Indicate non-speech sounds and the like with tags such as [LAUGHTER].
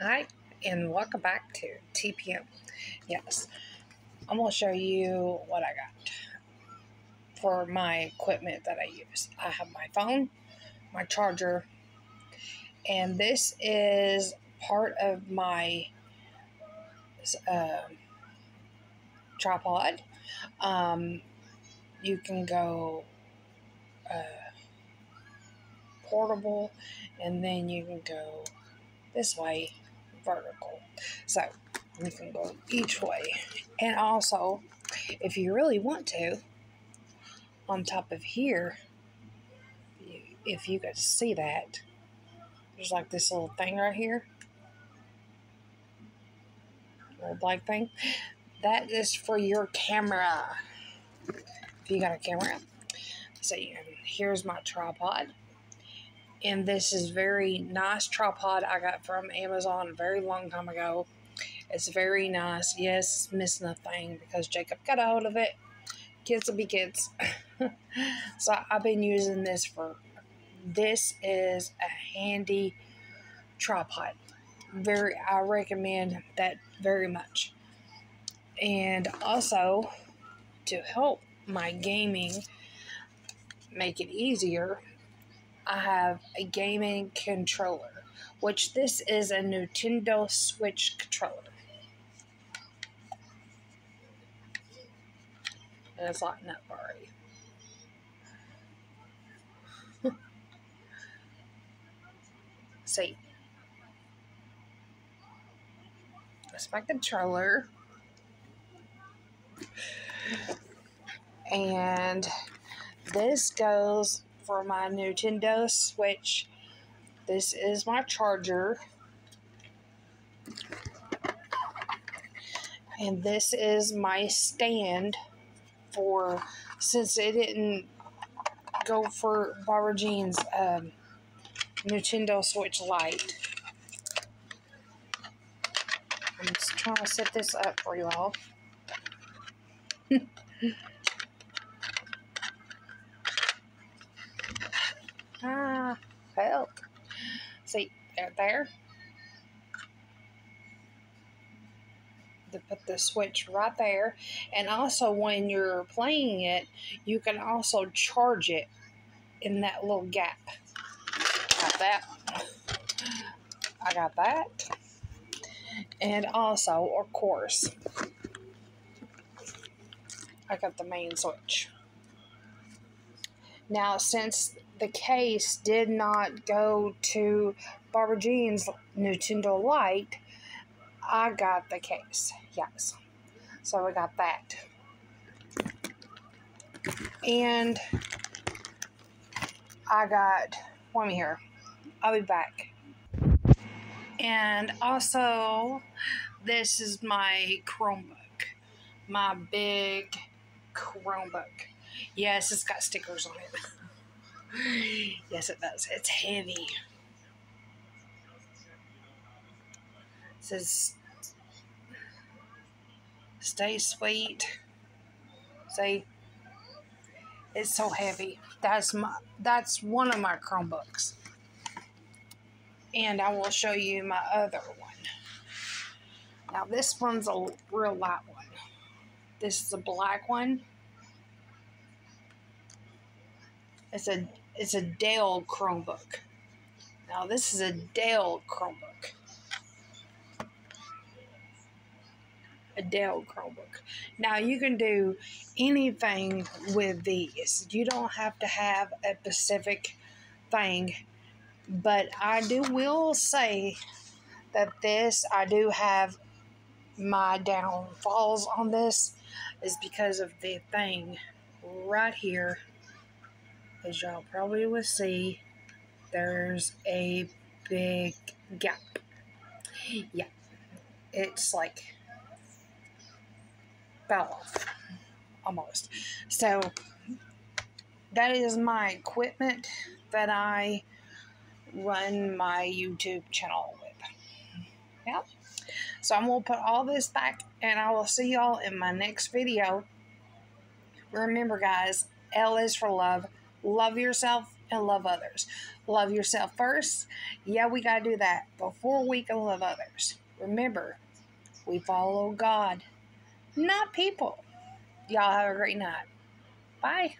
Hi, and welcome back to TPM. Yes, I'm going to show you what I got for my equipment that I use. I have my phone, my charger, and this is part of my uh, tripod. Um, you can go uh, portable, and then you can go this way vertical. So you can go each way. And also, if you really want to, on top of here, if you could see that, there's like this little thing right here. Little black thing. That is for your camera. If you got a camera. So here's my tripod and this is very nice tripod I got from Amazon a very long time ago. It's very nice. Yes, missing a thing because Jacob got a hold of it. Kids will be kids. [LAUGHS] so I've been using this for. This is a handy tripod. Very, I recommend that very much. And also to help my gaming make it easier I have a gaming controller, which this is a Nintendo Switch controller. And it's like nut already. [LAUGHS] See. That's my controller. And this goes for my Nintendo Switch. This is my charger. And this is my stand for, since it didn't go for Barbara Jean's um, Nintendo Switch Lite. I'm just trying to set this up for you all. [LAUGHS] Help. See, there, there. Put the switch right there. And also, when you're playing it, you can also charge it in that little gap. Got that. I got that. And also, of course, I got the main switch. Now, since the case did not go to Barbara Jean's Nintendo Lite, I got the case. Yes. So I got that. And I got, me here. I'll be back. And also, this is my Chromebook. My big Chromebook. Yes, it's got stickers on it. [LAUGHS] [SIGHS] yes, it does. It's heavy. It says, stay sweet. See? It's so heavy. That's my that's one of my Chromebooks. And I will show you my other one. Now this one's a real light one. This is a black one. It's a it's a Dell Chromebook. Now this is a Dell Chromebook. A Dell Chromebook. Now you can do anything with these. You don't have to have a specific thing. But I do will say that this I do have my downfalls on this is because of the thing right here as y'all probably will see, there's a big gap. Yeah, it's like fell off almost. So that is my equipment that I run my YouTube channel with. Yeah. So I'm going to put all this back and I will see y'all in my next video. Remember guys, L is for love love yourself and love others. Love yourself first. Yeah, we got to do that before we can love others. Remember, we follow God, not people. Y'all have a great night. Bye.